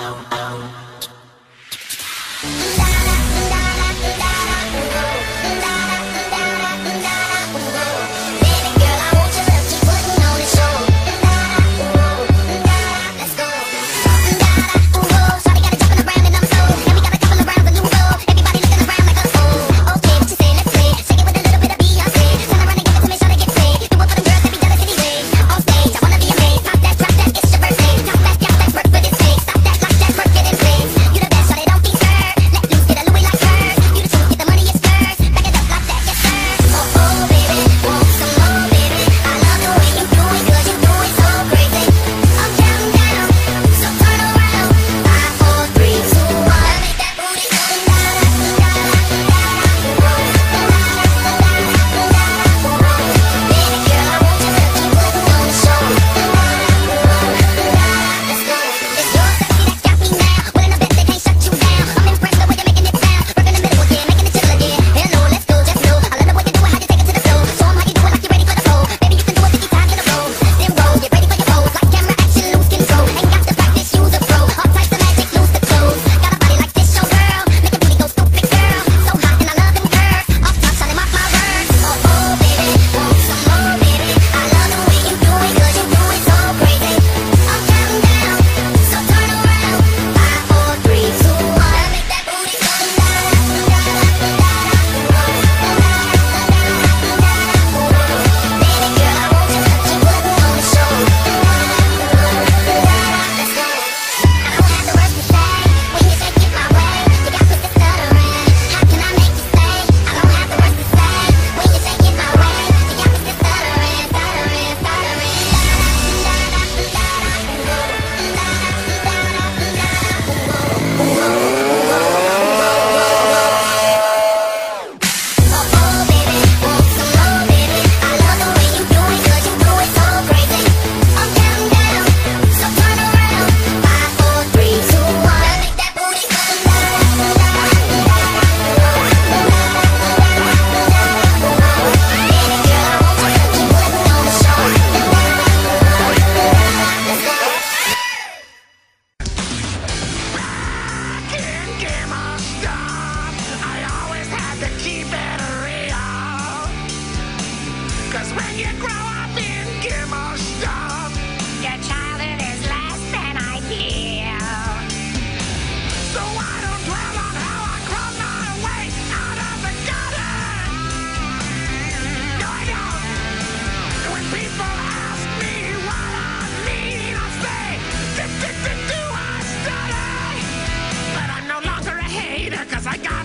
I won't let it